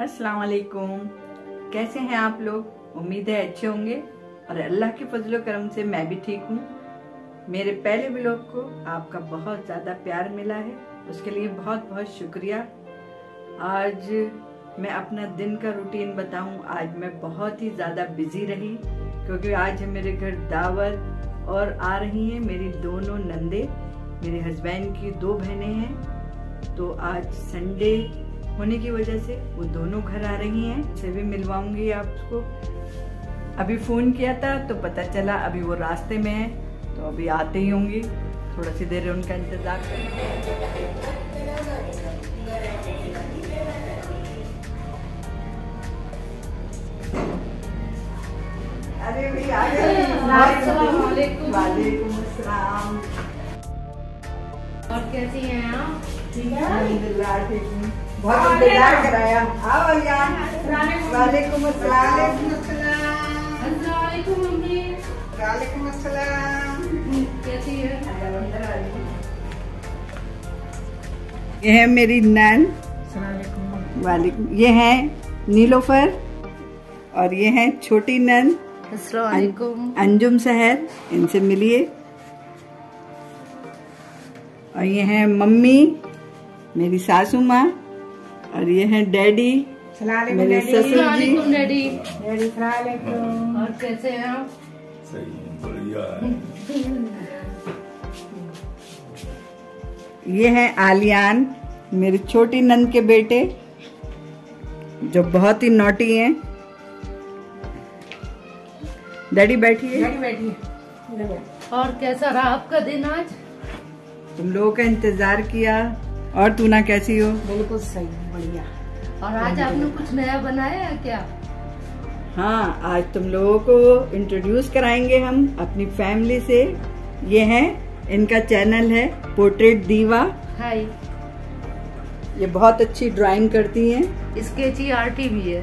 अस्सलाम वालेकुम कैसे हैं आप लोग? उम्मीद है अच्छे होंगे और अल्लाह के फजलो करम से मैं भी ठीक हूँ। मेरे पहले ब्लॉग को आपका बहुत ज़्यादा प्यार मिला है। उसके लिए बहुत बहुत शुक्रिया। आज मैं अपना दिन का रूटीन बताऊँ। आज मैं बहुत ही ज़्यादा बिज़ी रही क्योंकि आज मेरे घर दावत और आ रही हैं मेरी दोनों नंदे। मेरे हस्बैंड की दो बहनें हैं। तो आज संडे होने की वजह से वो दोनों घर आ रही हैं। उसे भी मिलवाऊँगी आपको। अभी फ़ोन किया था तो पता चला अभी वो रास्ते में है तो अभी आते ही होंगी। थोड़ा सी देर उनका इंतज़ार अरे भाई वालेकुम अस्सलाम। और कैसी हैं आप? ठीक है अल्हम्दुलिल्लाह ठीक हूँ। बहुत इंतज़ार कराया। आओ यार वालेकुम अस्सलाम। अस्सलाम। वालेकुम अस्सलाम। कैसी है? ये है मेरी नैन। वालेकुम। ये है नीलोफर और ये है छोटी नैन। अस्सलाम अंजुम सहर इनसे मिलिए। और ये है मम्मी मेरी सासू माँ। और ये है डैडी मेरे ससुर जी। डैडी। और कैसे हैं आप? सही है, बढ़िया है। ये है आलियान मेरी छोटी नंद के बेटे जो बहुत ही नोटी हैं। डैडी बैठिए। और कैसा रहा आपका दिन आज? तुम लोगों का इंतज़ार किया और तू ना कैसी हो? बिल्कुल सही। बढ़िया। और आज आपने कुछ नया बनाया है क्या? हाँ आज तुम लोगों को इंट्रोड्यूस कराएँगे हम अपनी फैमिली से। ये है इनका चैनल है पोर्ट्रेट दीवा हाय ये बहुत अच्छी ड्राइंग करती हैं। स्केची आर्टी भी है।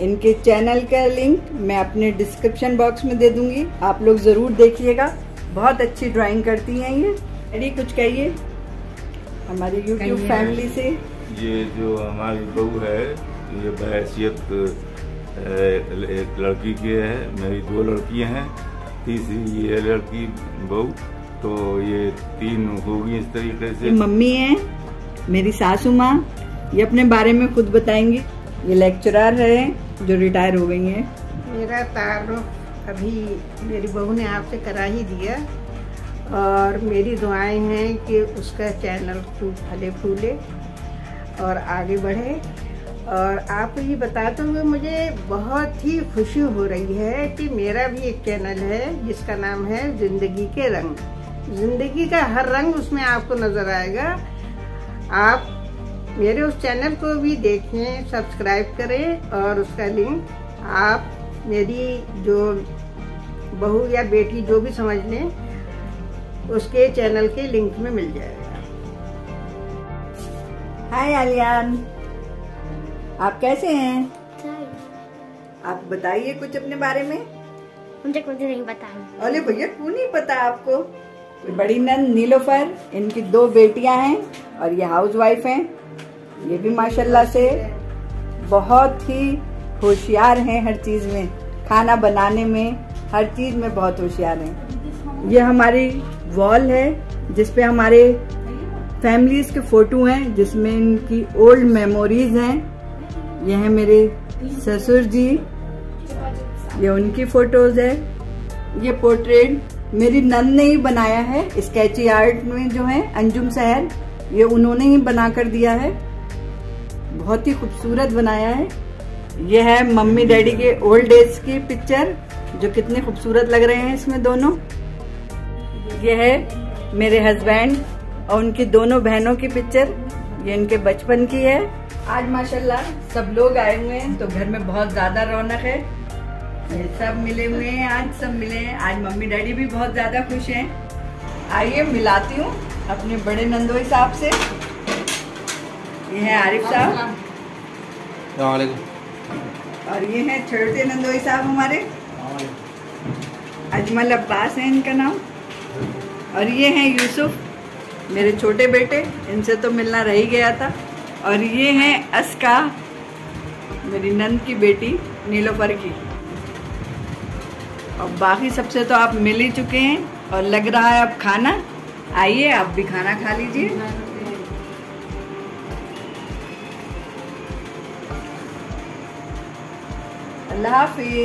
इनके चैनल का लिंक मैं अपने डिस्क्रिप्शन बॉक्स में दे दूँगी। आप लोग ज़रूर देखिएगा। बहुत अच्छी ड्राइंग करती हैं ये। अरे कुछ कहिए। हमारी यूट्यूब फैमिली से। ये जो हमारी बहू है ये बहैसियत अ, एक लड़की की है मेरी दो लड़कियाँ हैं तीसरी ये लड़की बहू तो ये तीन होगी इस तरीके ये से मम्मी है मेरी सासू माँ ये अपने बारे में खुद बताएँगी। ये लेक्चरर है जो रिटायर हो गई हैं। मेरा तारुफ अभी मेरी बहू ने आपसे करा ही दिया। और मेरी दुआएँ हैं कि उसका चैनल खूब फले फूले और आगे बढ़े। और आपको ये बताते हुए मुझे बहुत ही खुशी हो रही है कि मेरा भी एक चैनल है, जिसका नाम है ज़िंदगी के रंग। ज़िंदगी का हर रंग उसमें आपको नज़र आएगा। आप मेरे उस चैनल को भी देखें, सब्सक्राइब करें और उसका लिंक आप मेरी जो बहू या बेटी जो भी समझ लें उसके चैनल के लिंक में मिल जाएगा। हाय आलियान आप कैसे हैं? आप बताइए कुछ अपने बारे में। मुझे कुछ नहीं पता। अरे भैया क्यों नहीं पता आपको? बड़ी नंद नीलोफर इनकी दो बेटियाँ हैं और ये हाउस वाइफ है। ये भी माशाल्लाह से बहुत ही होशियार हैं हर चीज़ में। खाना बनाने में हर चीज़ में बहुत होशियार हैं। ये हमारी वॉल है जिसपे हमारे फैमिलीज़ के फ़ोटो हैं, जिसमें इनकी ओल्ड मेमोरीज हैं। यह है मेरे ससुर जी। ये उनकी फ़ोटोज़ है। ये पोर्ट्रेट मेरी नंद ने ही बनाया है। स्केची आर्ट में जो है, अंजुम शहर, ये उन्होंने ही बना कर दिया है। बहुत ही खूबसूरत बनाया है। ये है मम्मी डैडी के ओल्ड एज की पिक्चर जो कितने खूबसूरत लग रहे हैं इसमें दोनों। ये है मेरे हस्बैंड और उनकी दोनों बहनों की पिक्चर ये इनके बचपन की है। आज माशाल्लाह सब लोग आए हुए हैं तो घर में बहुत ज़्यादा रौनक है। ये सब मिले हुए हैं आज सब मिले हैं। आज मम्मी डैडी भी बहुत ज़्यादा खुश हैं। आइए मिलाती हूँ अपने बड़े नंदोई साहब से। ये है आरिफ साहब। और ये है छोटे नंदोई साहब हमारे। अजमल अब्बास है इनका नाम। और ये हैं यूसुफ, मेरे छोटे बेटे, इनसे तो मिलना रह ही गया था। और ये है अस्का, मेरी नंद की बेटी, नीलोफर की। और बाकी सबसे तो आप मिल ही चुके हैं, और लग रहा है अब खाना। आइए, आप भी खाना खा लीजिए। अल्लाह हाफिज।